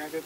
Yeah, good.